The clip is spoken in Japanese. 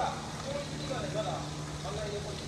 ほら、この次はね、まだ考え残っ。